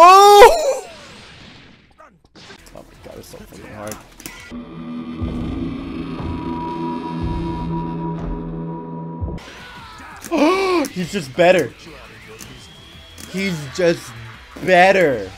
Oh! Oh my god, it's so fucking hard. He's just better. He's just better.